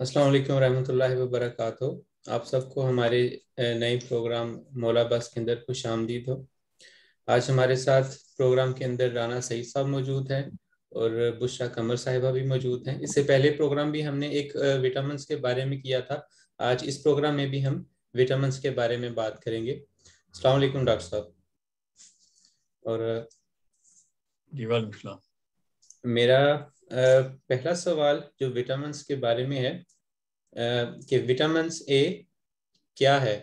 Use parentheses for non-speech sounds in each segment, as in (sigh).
अस्सलाम वालेकुम रहमतुल्लाहि व बरकातुहू। आप सबको हमारे नए प्रोग्राम मौला बस के अंदर खुश आमदीद हो। आज हमारे साथ प्रोग्राम के अंदर राना सईद साहब मौजूद हैं और बुशरा कमर साहिबा भी मौजूद हैं। इससे पहले प्रोग्राम भी हमने एक विटामिन के बारे में किया था। आज इस प्रोग्राम में भी हम विटामिन के बारे में बात करेंगे। वालेकुम डॉक्टर साहब। और मेरा पहला सवाल जो विटामिन के बारे में है कि विटामिन ए क्या है?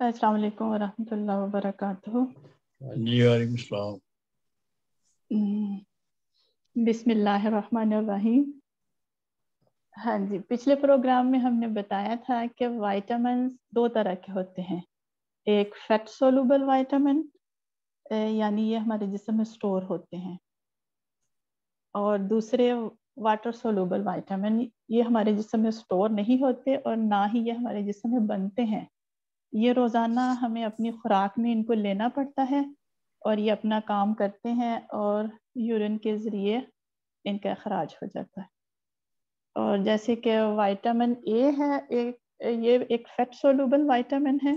अस्सलाम वालेकुम वरहमतुल्लाहि वबरकातुहू। जी वालेकुम सलाम। हम्म, बिस्मिल्लाहिर्रहमानिर्रहीम। हाँ जी पिछले प्रोग्राम में हमने बताया था कि वाइटामिन दो तरह के होते हैं। एक फैट सोलूबल वाइटामिन यानी ये हमारे जिसम में स्टोर होते हैं। और दूसरे वाटर सोलूबल वाइटामिन ये हमारे जिसम में स्टोर नहीं होते और ना ही ये हमारे जिसम में बनते हैं। ये रोज़ाना हमें अपनी खुराक में इनको लेना पड़ता है और ये अपना काम करते हैं और यूरिन के ज़रिए इनका अखराज हो जाता है। और जैसे कि वाइटामिन ए है, एक, ये एक फैट सोलूबल वाइटामिन है।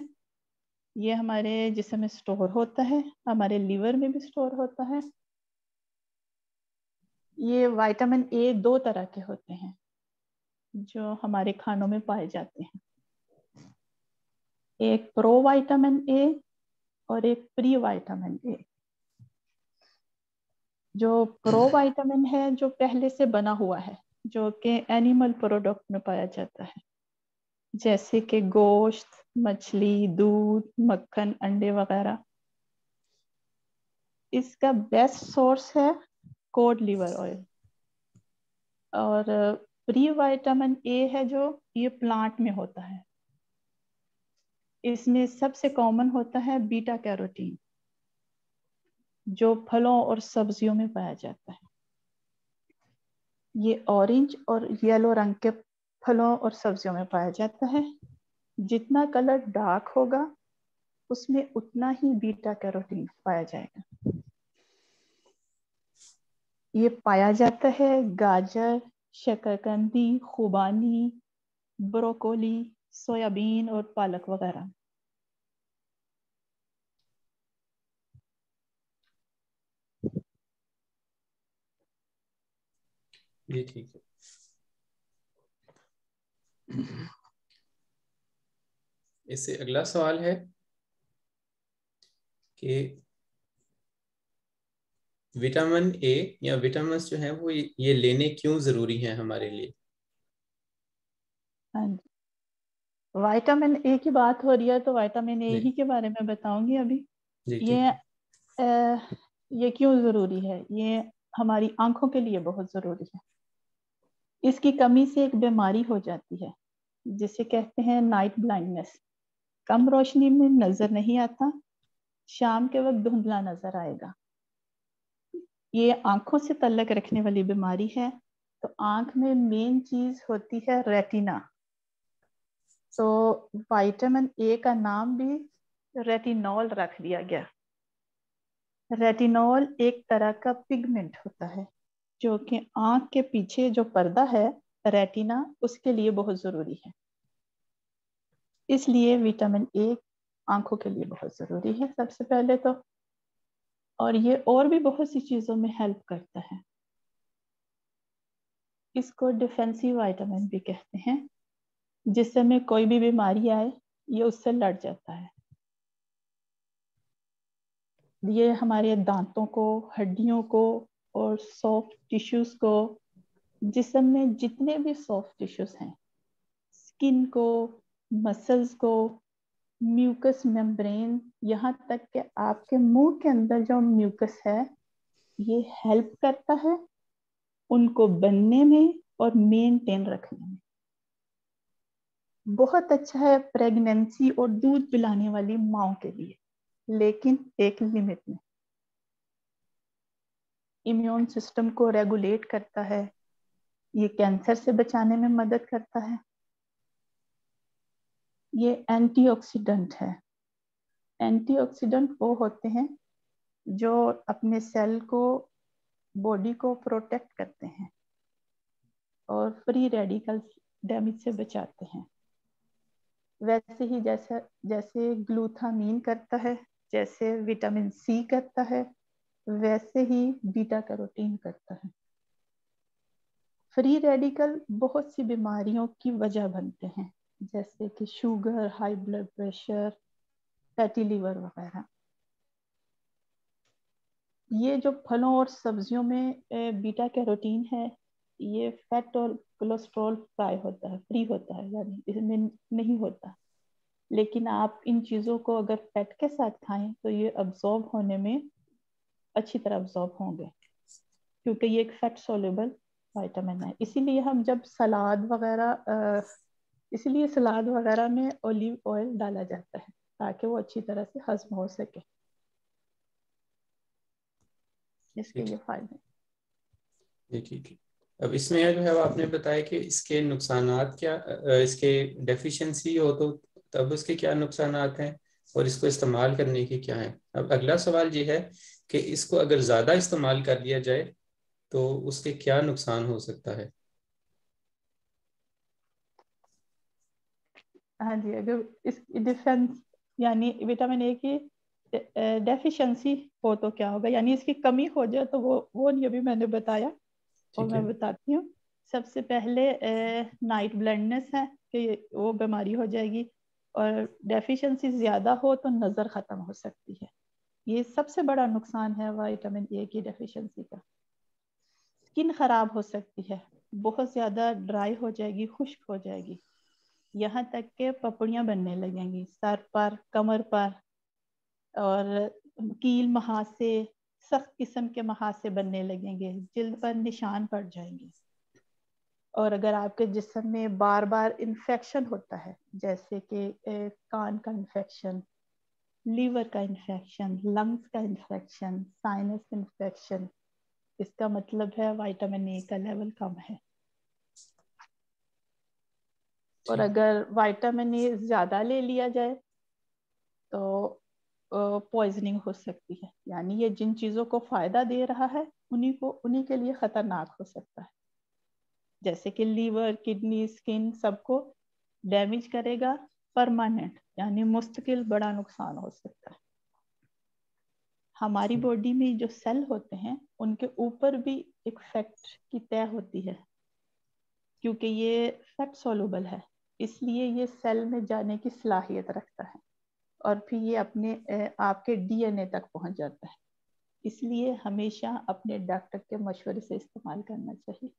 ये हमारे जिसम में स्टोर होता है, हमारे लीवर में भी स्टोर होता है। ये विटामिन ए दो तरह के होते हैं, जो हमारे खानों में पाए जाते हैं। एक प्रो वाइटामिन ए और एक प्री वाइटामिन ए जो प्रो वाइटामिन है, जो पहले से बना हुआ है, जो कि एनिमल प्रोडक्ट में पाया जाता है, जैसे कि गोश्त मछली, दूध, मक्खन, अंडे वगैरह। इसका बेस्ट सोर्स है कोड लिवर ऑयल और प्री वाइटामिन ए है जो ये प्लांट में होता है। इसमें सबसे कॉमन होता है बीटा कैरोटीन जो फलों और सब्जियों में पाया जाता है। ये ऑरेंज और येलो रंग के फलों और सब्जियों में पाया जाता है। जितना कलर डार्क होगा, उसमें उतना ही बीटा कैरोटीन पाया जाएगा। ये पाया जाता है गाजर, शकरकंदी, खुबानी, ब्रोकोली, सोयाबीन और पालक वगैरह। जी ठीक है। इससे अगला सवाल है कि विटामिन ए या विटामिन जो है वो ये लेने क्यों ज़रूरी है हमारे लिए? हाँ विटामिन ए की बात हो रही है तो विटामिन ए ही के बारे में बताऊँगी अभी। ये आ, ये क्यों ज़रूरी है? ये हमारी आँखों के लिए बहुत ज़रूरी है। इसकी कमी से एक बीमारी हो जाती है जिसे कहते हैं नाइट ब्लाइंडनेस कम रोशनी में नज़र नहीं आता, शाम के वक्त धुंधला नज़र आएगा। ये आँखों से तल्लक रखने वाली बीमारी है तो आँख में मेन चीज़ होती है रेटिना तो विटामिन ए का नाम भी रेटिनॉल रख दिया गया। रेटिनॉल एक तरह का पिगमेंट होता है, जो कि आँख के पीछे जो पर्दा है रेटिना उसके लिए बहुत ज़रूरी है। इसलिए विटामिन ए आँखों के लिए बहुत ज़रूरी है सबसे पहले तो। और ये और भी बहुत सी चीज़ों में हेल्प करता है। इसको डिफेंसिव विटामिन भी कहते हैं, जिससे में कोई भी बीमारी आए, ये उससे लड़ जाता है। ये हमारे दांतों को, हड्डियों को और सॉफ्ट टिश्यूज को जिसम में जितने भी सॉफ्ट टिश्यूज हैं स्किन को मसल्स को म्यूकस मेम्ब्रेन यहाँ तक कि आपके मुँह के अंदर जो म्यूकस है, ये हेल्प करता है उनको बनने में और मेंटेन रखने में। बहुत अच्छा है प्रेगनेंसी और दूध पिलाने वाली माओ के लिए, लेकिन एक लिमिट में। इम्यून सिस्टम को रेगुलेट करता है, ये कैंसर से बचाने में मदद करता है। ये एंटीऑक्सीडेंट है। एंटीऑक्सीडेंट वो होते हैं जो अपने सेल को, बॉडी को प्रोटेक्ट करते हैं और फ्री रेडिकल डैमेज से बचाते हैं। वैसे ही जैसे जैसे ग्लूथामीन करता है, जैसे विटामिन सी करता है, वैसे ही बीटा कैरोटीन करता है। फ्री रेडिकल बहुत सी बीमारियों की वजह बनते हैं। जैसे कि sugar high blood pressure fatty liver वगैरह। ये जो फलों और सब्जियों में बीटा कैरोटीन है, ये फैट और कोलेस्ट्रॉल फ्राई होता है फ्री होता है, यानी इसमें नहीं होता। लेकिन आप इन चीज़ों को अगर फैट के साथ खाएँ तो ये अब्जॉर्ब होने में अच्छी तरह अब्जॉर्ब होंगे, क्योंकि ये एक फैट सोलेबल वाइटामिन है। इसीलिए हम जब सलाद वगैरह इसीलिए सलाद वगैरह में ओलिव ऑयल डाला जाता है ताकि वो अच्छी तरह से हजम हो सके। इसके ये फ़ायदे ठीक अब इसमें जो है आपने बताया कि इसके नुकसान क्या इसके डेफिशिएंसी हो तो तब उसके क्या नुकसान हैं और इसको इस्तेमाल करने के क्या हैं? अब अगला सवाल ये है कि इसको अगर ज़्यादा इस्तेमाल कर लिया जाए तो उसके क्या नुकसान हो सकता है? हाँ जी अगर इस डिफेंस यानी विटामिन ए की डेफिशिएंसी हो तो क्या होगा? यानी इसकी कमी हो जाए तो वो वो नहीं अभी मैंने बताया और मैं बताती हूँ। सबसे पहले नाइट ब्लाइंडनेस है कि वो बीमारी हो जाएगी और डेफिशिएंसी ज़्यादा हो तो नज़र ख़त्म हो सकती है। ये सबसे बड़ा नुकसान है वाइटामिन ए की डेफिशिएंसी का। स्किन ख़राब हो सकती है बहुत ज़्यादा ड्राई हो जाएगी खुश्क हो जाएगी। यहाँ तक के पपड़ियाँ बनने लगेंगी, सर पर, कमर पर और कील महासे, सख्त किस्म के महासे बनने लगेंगे जिल्द पर निशान पड़ जाएँगे। और अगर आपके जिस्म में बार बार इन्फेक्शन होता है, जैसे कि कान का इन्फेक्शन लीवर का इन्फेक्शन लंग्स का इन्फेक्शन साइनस इन्फेक्शन इसका मतलब है विटामिन ए का लेवल कम है। और अगर वाइटामिन ए ज़्यादा ले लिया जाए तो पॉइजनिंग हो सकती है। यानी ये जिन चीज़ों को फ़ायदा दे रहा है उन्हीं को उन्हीं के लिए ख़तरनाक हो सकता है। जैसे कि लीवर किडनी स्किन सबको डैमेज करेगा परमानेंट यानी मुस्तकिल बड़ा नुकसान हो सकता है। हमारी बॉडी में जो सेल होते हैं उनके ऊपर भी एक फैक्ट की तय होती है क्योंकि ये फैट सोलूबल है। इसलिए ये सेल में जाने की सलाहियत रखता है और फिर ये अपने आपके डीएनए तक पहुँच जाता है। इसलिए हमेशा अपने डॉक्टर के मशवरे से इस्तेमाल करना चाहिए।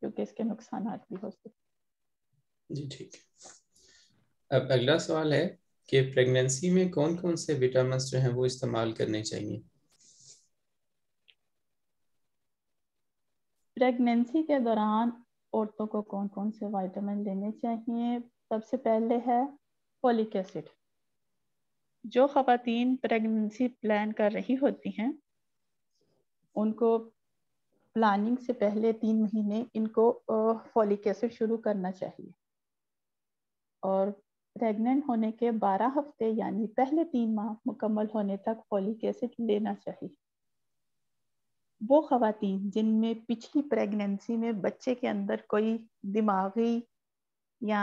क्योंकि इसके नुकसान भी हो सकते जी, ठीक। अब अगला सवाल है कि प्रेगनेंसी में कौन कौन से विटामिन जो हैं वो इस्तेमाल करने चाहिए? प्रेगनेंसी के दौरान औरतों को कौन कौन से विटामिन लेने चाहिए? सबसे पहले है फोलिक एसिड। जो खातन प्रेगनेंसी प्लान कर रही होती हैं, उनको प्लानिंग से पहले तीन महीने इनको फोलिक एसिड शुरू करना चाहिए। और प्रेग्नेंट होने के 12 हफ़्ते यानी पहले तीन माह मुकम्मल होने तक फोलिक एसिड लेना चाहिए। वो खातन जिनमें पिछली प्रेगनेंसी में बच्चे के अंदर कोई दिमागी या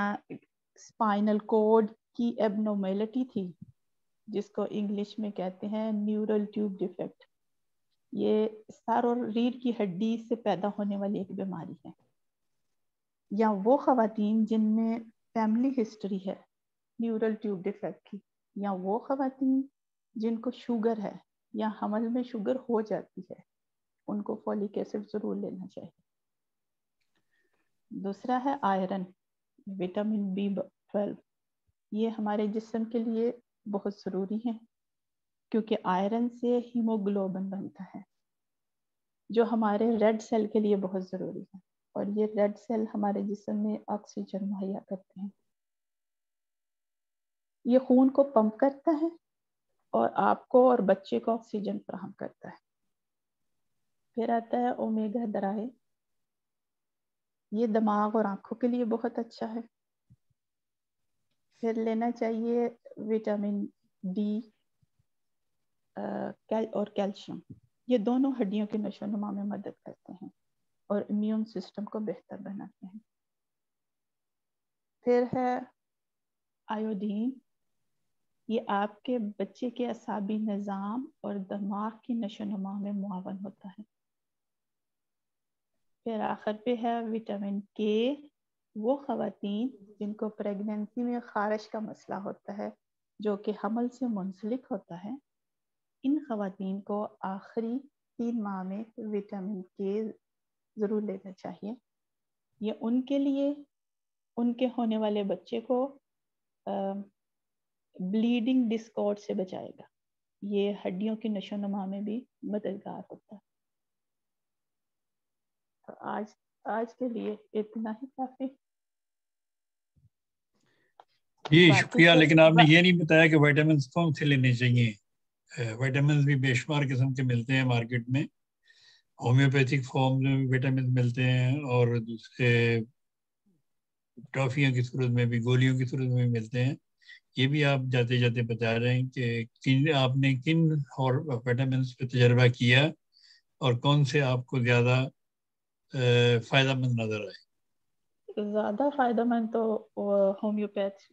स्पाइनल कोड की एबनोमेलिटी थी, जिसको इंग्लिश में कहते हैं न्यूरल ट्यूब डिफेक्ट ये सर और रीढ़ की हड्डी से पैदा होने वाली एक बीमारी है। या वो खातन जिनमें फैमिली हिस्ट्री है न्यूरल ट्यूब डिफेक्ट की। या वो खातन जिनको शुगर है, या हमल में शुगर हो जाती है। उनको फॉलिक एसिड ज़रूर लेना चाहिए। दूसरा है आयरन विटामिन बी ट्वेल्व ये हमारे जिस्म के लिए बहुत ज़रूरी है, क्योंकि आयरन से हीमोग्लोबिन बनता है, जो हमारे रेड सेल के लिए बहुत ज़रूरी है। और ये रेड सेल हमारे जिस्म में ऑक्सीजन मुहैया करते हैं। ये खून को पंप करता है और आपको और बच्चे को ऑक्सीजन फ्राहम करता है। फिर आता है ओमेगा दराए ये दिमाग और आँखों के लिए बहुत अच्छा है। फिर लेना चाहिए विटामिन डी कैल और कैल्शियम ये दोनों हड्डियों के नशो नुमा में मदद करते हैं और इम्यून सिस्टम को बेहतर बनाते हैं। फिर है आयोडीन ये आपके बच्चे के असाबी निज़ाम और दिमाग की नशो नुमा में मुआवन होता है। फिर आखिर पे है विटामिन के वो खातन जिनको प्रेगनेंसी में खारिश का मसला होता है जो कि हमल से मुंसलिक होता है इन खातन को आखिरी तीन माह में विटामिन के ज़रूर लेना चाहिए। ये उनके लिए उनके होने वाले बच्चे को आ, ब्लीडिंग डिस्कॉर्ड से बचाएगा। ये हड्डियों की नशो नुमा में भी मददगार होता है। आज आज के लिए इतना ही काफ़ी। जी शुक्रिया लेकिन आपने ये नहीं बताया कि वाइटामिन कौन से लेने चाहिए। वाइटामिन भी बेशुमार किस्म के मिलते हैं मार्केट में। होम्योपैथिक फॉर्म में भी विटामिन मिलते हैं और दूसरे टॉफियों की सूरत में भी गोलियों की सूरत में भी मिलते हैं। ये भी आप जाते जाते बता रहे हैं कि किन आपने किन और विटामिन पे तजर्बा किया और कौन से आपको ज़्यादा फ़ायदेमंद नज़र आए। ज़्यादा फ़ायदेमंद तो होम्योपैथ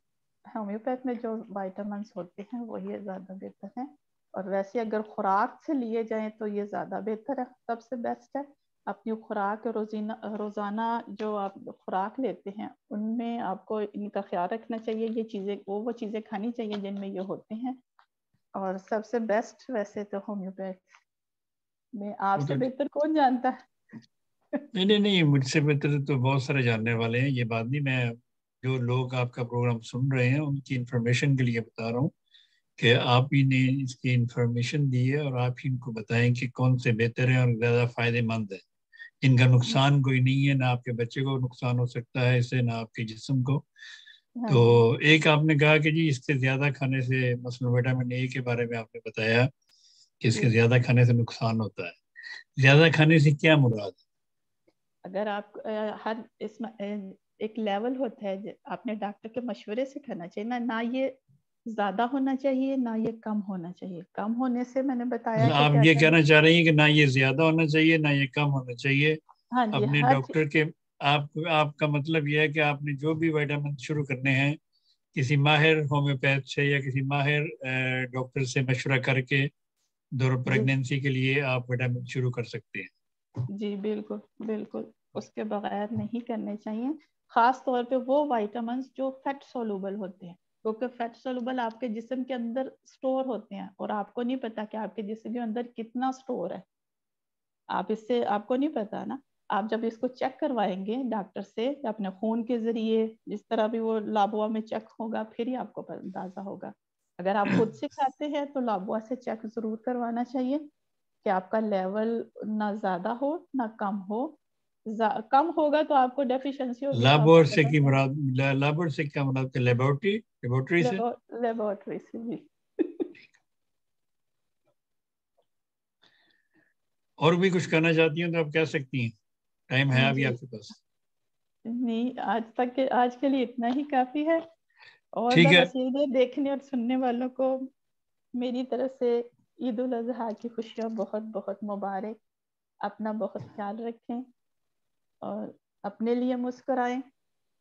होम्योपैथ में जो वाइटामिन होते हैं वही ज़्यादा बेहतर है। और वैसे अगर खुराक से लिए जाएँ तो ये ज़्यादा बेहतर है। सबसे बेस्ट है अपनी खुराक रोजीना रोज़ाना जो आप खुराक लेते हैं उनमें आपको इनका ख्याल रखना चाहिए। ये चीज़ें वो वो चीज़ें खानी चाहिए जिनमें ये होते हैं। और सबसे बेस्ट वैसे तो होम्योपैथ। में आपसे बेहतर कौन जानता है? नहीं नहीं नहीं मुझसे बेहतर तो बहुत सारे जानने वाले हैं ये बात नहीं मैं जो लोग आपका प्रोग्राम सुन रहे हैं उनकी इन्फॉर्मेशन के लिए बता रहा हूँ कि आप ही ने इसकी इंफॉर्मेशन दी है और आप ही इनको बताएँ कि कौन से बेहतर है और ज़्यादा फ़ायदेमंद है। इनका नुकसान कोई नहीं है ना आपके बच्चे को नुकसान हो सकता है इससे ना आपके जिसम को। हाँ। तो एक आपने कहा कि जी इसके ज़्यादा खाने से मसलन विटामिन ए के बारे में आपने बताया कि इसके ज़्यादा खाने से नुकसान होता है। ज़्यादा खाने से क्या मुराद अगर आप हर इसमें एक लेवल होता है आपने डॉक्टर के मशवरे से खाना चाहिए ना ना ये ज़्यादा होना चाहिए ना ये कम होना चाहिए। कम होने से मैंने बताया आप ये कहना चाह रही हैं कि ना ये ज़्यादा होना चाहिए ना ये कम होना चाहिए। हाँ अपने डॉक्टर के आप आपका मतलब यह है कि आपने जो भी वाइटामिन शुरू करने हैं किसी माहिर होम्योपैथ से या किसी माहिर डॉक्टर से मशवरा करके दो प्रेगनेंसी के लिए आप विटामिन शुरू कर सकते हैं। जी, बिल्कुल बिल्कुल। उसके बगैर नहीं करने चाहिए। खास तौर पे वो वाइटामिन जो फैट सोलूबल होते हैं। क्योंकि फैट सोलूबल आपके जिस्म के अंदर स्टोर होते हैं और आपको नहीं पता कि आपके जिस्म के अंदर कितना स्टोर है। आप इससे, आपको नहीं पता ना। आप जब इसको चेक करवाएँगे डॉक्टर से, अपने खून के ज़रिए, जिस तरह भी वो लाबुआ में चेक होगा, फिर ही आपको अंदाज़ा होगा। अगर आप खुद से खाते हैं तो लाबुआ से चेक ज़रूर करवाना चाहिए। कि आपका लेवल ना ज़्यादा हो ना कम हो। कम होगा तो आपको डेफिशिएंसी होगी लैबोर से की मुराद लैबोर से क्या मुराद है लेबोरेटरी लेबोरेटरी से? लेबोरेटरी से भी (laughs) और भी कुछ करना चाहती हैं तो आप कह सकती हैं। टाइम है अभी आपके पास। नहीं आज तक के आज के लिए इतना ही काफ़ी है। और ठीक है। देखने और सुनने वालों को मेरी तरफ़ से ईद उल अजहा की खुशियाँ बहुत बहुत मुबारक। अपना बहुत ख्याल रखें और अपने लिए मुस्कुराएँ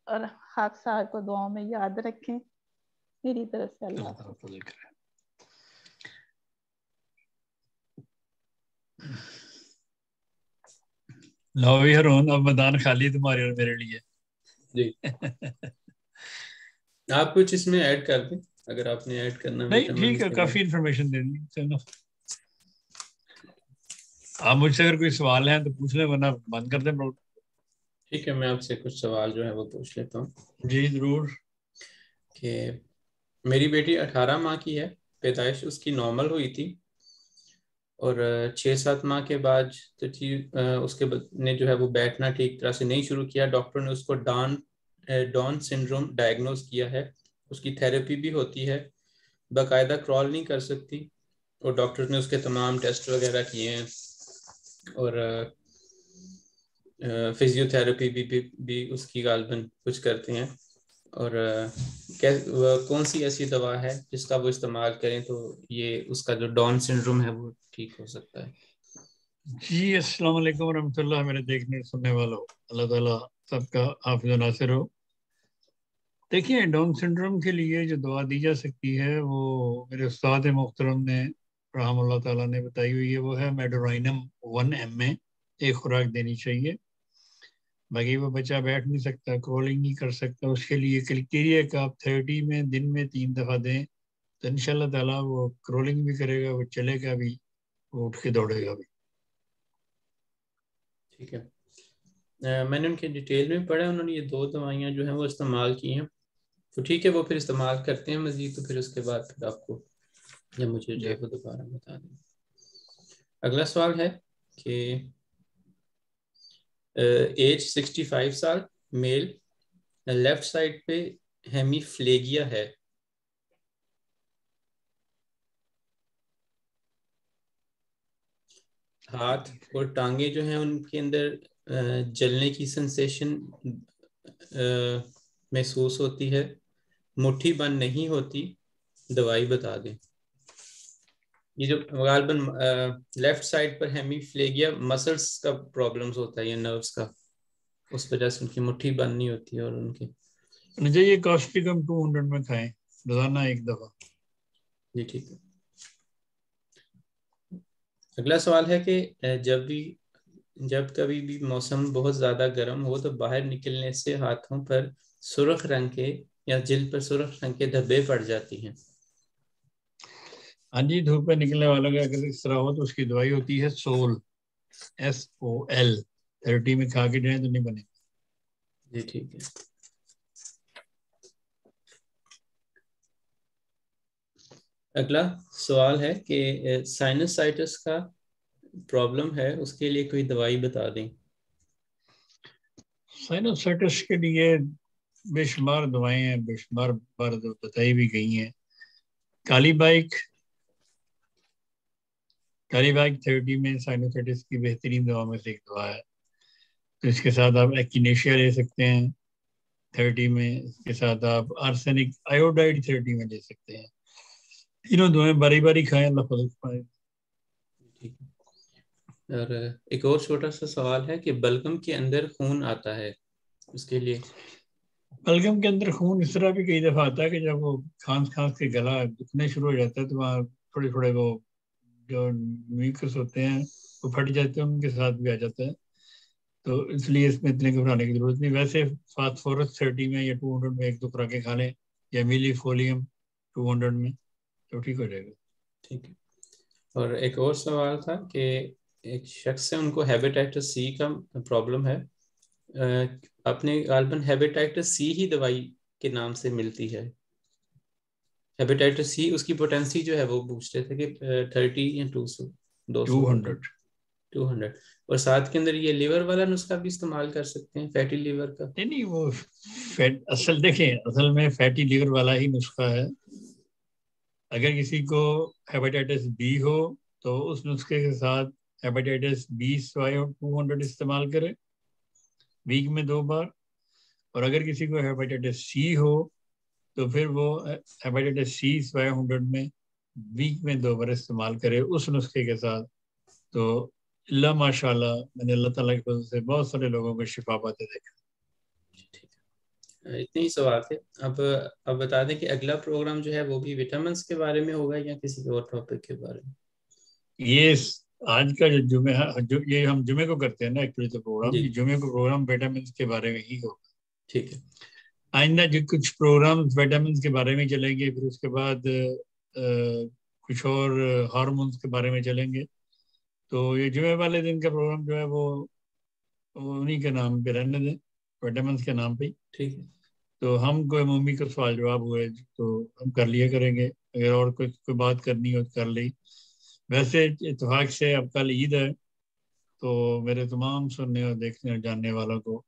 और सार को दुआओं में याद रखें। मेरी तरफ़ से अल्लाह लो हरून अब मैदान खाली तुम्हारे और मेरे लिए। जी। (laughs) आप कुछ इसमें ऐड कर दें। अगर आपने ऐड करना नहीं ठीक है काफ़ी इंफॉर्मेशन दे दी चलो। आप मुझसे अगर कोई सवाल है तो पूछ ले वरना बंद कर दें ठीक है मैं आपसे कुछ सवाल जो है वो पूछ लेता हूँ। जी ज़रूर। कि मेरी बेटी अठारह माह की है पैदाइश उसकी नॉर्मल हुई थी और छः सात माह के बाद तो उसके ने जो है वो बैठना ठीक तरह से नहीं शुरू किया। डॉक्टर ने उसको डॉन डॉन सिंड्रोम डायग्नोज किया है। उसकी थेरेपी भी होती है। बाकायदा क्रॉल नहीं कर सकती। और डॉक्टर ने उसके तमाम टेस्ट वगैरह किए हैं। और फिजियोथेरेपी भी, भी भी उसकी गालबन कुछ करते हैं। और कै कौन सी ऐसी दवा है जिसका वो इस्तेमाल करें तो ये उसका जो डॉन सिंड्रोम है वो ठीक हो सकता है? जी अस्सलाम वालेकुम रहमतुल्लाह मेरे देखने सुनने वालों अल्लाह ताला सबका हाफिज नासिर हो। देखिए डाउन सिंड्रोम के लिए जो दवा दी जा सकती है, वो मेरे उस्ताद मोहतरम ने रहम ताला ने बताई हुई है, वो है मेडोराइनम वन एम ए एक खुराक देनी चाहिए। बाकी वो बच्चा बैठ नहीं सकता क्रॉलिंग नहीं कर सकता, उसके लिए क्रिटेरिया का आप थर्टी में, दिन में तीन दफ़ा दें तो इन ताला वो क्रॉलिंग भी करेगा, वो चलेगा भी, वो उठ के दौड़ेगा भी। ठीक है। मैंने उनके डिटेल में पढ़ा उन्होंने ये दो दवाइयाँ जो हैं वो इस्तेमाल की हैं। तो ठीक है, वो फिर इस्तेमाल करते हैं मजीद तो फिर उसके बाद फिर आपको जब मुझे जो है वो दोबारा बता दें। अगला सवाल है कि एज सिक्सटी फाइव साल मेल लेफ़्ट साइड पे हेमीफ्लेगिया है। हाथ और टांगे जो हैं उनके अंदर जलने की सेंसेशन महसूस होती है। मुट्ठी बंद नहीं होती दवाई बता दें। ये जो गालबन लेफ़्ट साइड पर हेमीफ्लेगिया मसल्स का प्रॉब्लम्स होता है ये नर्व्स का उस वजह से उनकी मुट्ठी बंद नहीं होती और उनकी। मुझे ये कॉस्टिकम 200 में खाएँ रोज़ाना एक दफ़ा। जी ठीक है। अगला सवाल है कि जब भी जब कभी भी मौसम बहुत ज़्यादा गर्म हो तो बाहर निकलने से हाथों पर सुरख रंग के या जिल पर सुरख रंग के धब्बे पड़ जाती हैं। हाँ जी धूप में निकलने वालों का अगर इस तरह हो तो उसकी दवाई होती है sol S O L thirty में खा के जाए तो नहीं बनेगा। जी ठीक है। अगला सवाल है कि साइनसाइटिस का प्रॉब्लम है उसके लिए कोई दवाई बता दें। साइनसाइटिस के लिए बेशुमार दवाएँ हैं बेशुमार बार बताई भी गई हैं kali bich kali bich therapy में साइनोसाइटिस की बेहतरीन दवा में से एक दवा है तो इसके साथ आप एक्नेशिया ले सकते हैं थेरेपी में इसके साथ आप आर्सेनिक आयोडाइड थेरेपी में ले सकते हैं तीनों दुआएँ बारी बारी खाएँ अल्लाह फजल पाए और एक और छोटा सा सवाल है कि बलगम के अंदर खून आता है उसके लिए बलगम के अंदर खून इस तरह भी कई दफ़ा आता है कि जब वो खांस खांस के गला दुखने शुरू हो जाता है तो वहाँ थोड़े थोड़े वो जो म्यूकस होते हैं, वो फट जाते हैं, उनके साथ भी आ जाता है। तो इसलिए इसमें इतने घबराने की ज़रूरत नहीं। वैसे फास्फोरस थर्टी में या टू हंड्रेड में एक दो खुराकें खा लें, या मिली फोलियम टू हंड्रेड में तो ठीक हो जाएगा। ठीक है। और एक और सवाल था कि एक शख्स से उनको हेपेटाइटिस सी का प्रॉब्लम है। अपने गालबन हेपेटाइटिस सी ही दवाई के नाम से मिलती है। हेपेटाइटिस सी उसकी पोटेंसी जो है वो पूछ रहे थे कि थर्टी या टू सौ दो टू हंड्रेड टू हंड्रेड और साथ के अंदर ये लीवर वाला नुस्खा भी इस्तेमाल कर सकते हैं फैटी लीवर का। नहीं नहीं वो फैट असल देखें असल में फैटी लीवर वाला ही नुस्खा है। अगर किसी को हेपेटाइटिस बी हो तो उस नुस्खे के साथ हेपेटाइटिस बी टू हंड्रेड इस्तेमाल करें। वीक में दो बार और अगर किसी को हेपेटाइटिस सी हो तो फिर वो हेपेटाइटिस सी फाइव हंड्रेड में वीक में दो बार इस्तेमाल करे उस नुस्खे के साथ। तो अल्लाह माशाल्लाह मैंने अल्लाह ताला की वजह से बहुत सारे लोगों को शिफा पाते देखा। इतने ही सवाल थे। अब अब बता दें कि अगला प्रोग्राम जो है वो भी विटामिन के बारे में होगा या किसी और टॉपिक के बारे में? ये आज का जो जुमे जो ये हम जुमे को करते हैं ना एक्चुअली तो प्रोग्राम जुमे को प्रोग्राम विटामिन के बारे में ही होगा। ठीक है। आइंदा जो कुछ प्रोग्राम विटामिन के बारे में चलेंगे फिर उसके बाद आ, कुछ और हार्मोन्स के बारे में चलेंगे। तो ये जुमे वाले दिन का प्रोग्राम जो है वो उन्हीं के नाम पे रहने दें विटामिन के नाम पे ठीक है। तो हम कोई मम्मी का सवाल जवाब हुए तो हम कर लिया करेंगे। अगर और कोई कोई बात करनी हो तो कर ली। वैसे इतफाक से अब कल ईद है तो मेरे तमाम सुनने और देखने और जानने वालों को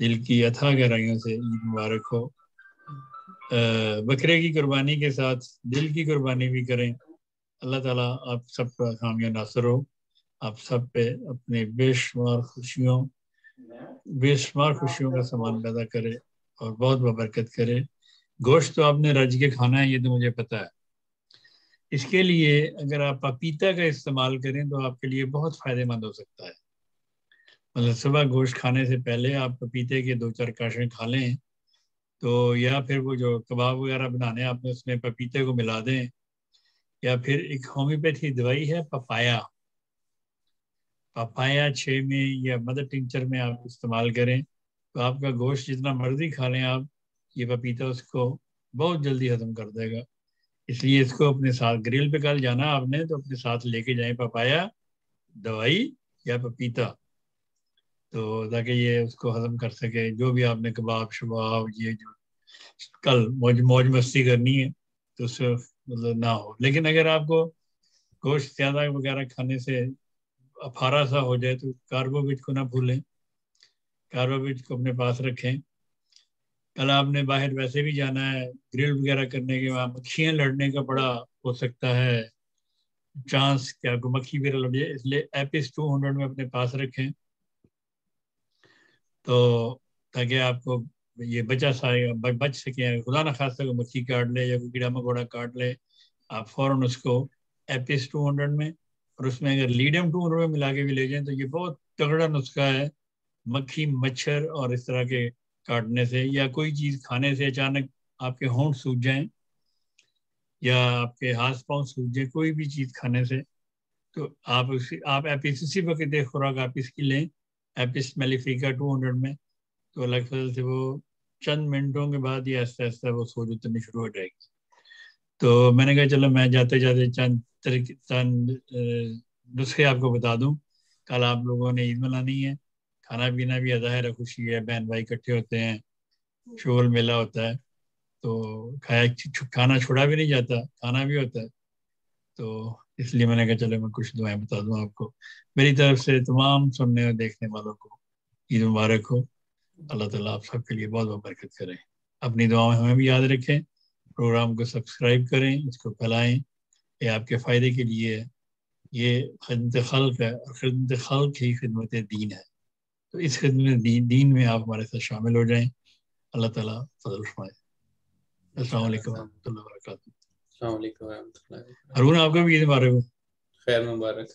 दिल की अथा गहराइयों से ईद मुबारक हो। बकरे की कुर्बानी के साथ दिल की कुर्बानी भी करें। अल्लाह ताला आप सब का खामिया नासर हो। आप सब पे अपने बेशुमार खुशियों बेशुमार खुशियों का सामान पैदा करे और बहुत बबरकत करे। गोश्त तो आपने रज के खाना है, ये तो मुझे पता है। इसके लिए अगर आप पपीता का इस्तेमाल करें तो आपके लिए बहुत फ़ायदेमंद हो सकता है। मतलब सुबह गोश्त खाने से पहले आप पपीते के दो चार काशें खा लें तो या फिर वो जो कबाब वगैरह बनाने आपने उसमें पपीते को मिला दें, या फिर एक होम्योपैथी दवाई है, पपाया। पपाया छः में या मदर टिंचर में आप इस्तेमाल करें तो आपका गोश्त जितना मर्ज़ी खा लें आप, ये पपीता उसको बहुत जल्दी ख़त्म कर देगा। इसलिए इसको अपने साथ ग्रिल पे कल जाना आपने तो अपने साथ लेके जाए पपाया, दवाई या पपीता। तो ताकि ये उसको हजम कर सके, जो भी आपने कबाब, शबाब, ये जो कल मौज मौज मस्ती करनी है तो उससे मतलब ना हो। लेकिन अगर आपको गोश्त ज़्यादा वगैरह खाने से अफारा सा हो जाए तो कार्बोबिट को ना भूलें। कार्बोबिट को अपने पास रखें। कल आपने बाहर वैसे भी जाना है ग्रिल वगैरह करने के वहाँ मक्खियाँ लड़ने का बड़ा हो सकता है। चांस क्या आपको मक्खी वगैरह लड़ जाए इसलिए एपिस टू हंड्रेड में अपने पास रखें। तो ताकि आपको ये बचा सा बच सके, खुदा ना खास को मक्खी काट ले या कोई कीड़ा मकोड़ा काट ले, आप फ़ौरन उसको एपिस टू हंड्रेड में और उसमें अगर लीडियम टू हंड्रेड में मिला के भी ले जाएँ तो ये बहुत तगड़ा नुस्खा है। मक्खी, मच्छर और इस तरह के काटने से या कोई चीज़ खाने से अचानक आपके होंठ सूख जाएँ या आपके हाथ पाँव सूख जाए, कोई भी चीज़ खाने से तो आप उसी, आप एपिस, उसी वक्त खुराक आप इसकी लें, एपिस मेलिफिका टू हंड्रेड में तो अलग फजल से वो चंद मिनटों के बाद ही आहिस्ता आहिस्ता वो सोच उतरनी शुरू हो जाएगी। तो मैंने कहा, चलो मैं जाते जाते चंद चंद नुस्खे आपको बता दूँ। कल आप लोगों ने ईद मनानी है खाना पीना भी ज़ाहिर खुशी है बहन भाई इकट्ठे होते हैं, शोल मेला होता है तो खाया खाना छोड़ा भी नहीं जाता, खाना भी होता है। तो इसलिए मैंने कहा, चलो मैं कुछ दुआएँ बता दूँ आपको। मेरी तरफ़ से तमाम सुनने और देखने वालों को ईद मुबारक हो। अल्लाह ताला आप सबके लिए बहुत बहुत बरकत करें। अपनी दुआओं हमें भी याद रखें, प्रोग्राम को सब्सक्राइब करें, इसको फैलाएँ। ये आपके फ़ायदे के लिए ये खदमत खल्क है और खदमत खल्क ही खदमत दीन है। तो इस खिदमत दी, दीन में आप हमारे साथ शामिल हो जाएँ। अल्लाह ताला फजल फरमाए अस्सलाम वालेकुम वरहमतुल्लाहि हरून आपका भी ईद मुबारक। खैर मुबारक।